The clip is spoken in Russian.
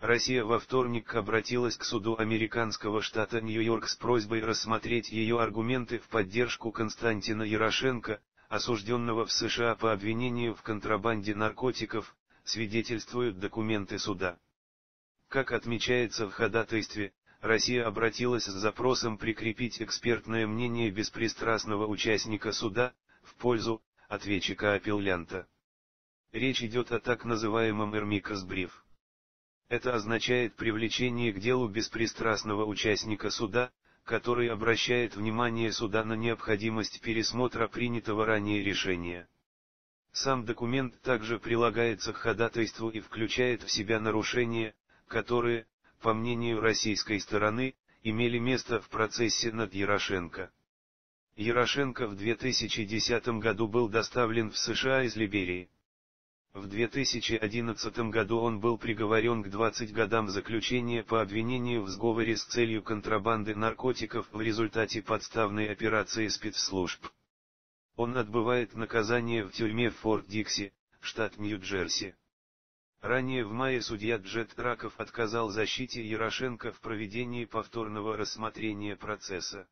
Россия во вторник обратилась к суду американского штата Нью-Йорк с просьбой рассмотреть ее аргументы в поддержку Константина Ярошенко, осужденного в США по обвинению в контрабанде наркотиков, свидетельствуют документы суда. Как отмечается в ходатайстве, Россия обратилась с запросом прикрепить экспертное мнение беспристрастного участника суда, в пользу, ответчика-апеллянта. Речь идет о так называемом Эрмикас-бриф. Это означает привлечение к делу беспристрастного участника суда, который обращает внимание суда на необходимость пересмотра принятого ранее решения. Сам документ также прилагается к ходатайству и включает в себя нарушения, которые, по мнению российской стороны, имели место в процессе над Ярошенко. Ярошенко в 2010 году был доставлен в США из Либерии. В 2011 году он был приговорен к 20 годам заключения по обвинению в сговоре с целью контрабанды наркотиков в результате подставной операции спецслужб. Он отбывает наказание в тюрьме Форт Дикси, штат Нью-Джерси. Ранее в мае судья Джет Раков отказал защите Ярошенко в проведении повторного рассмотрения процесса.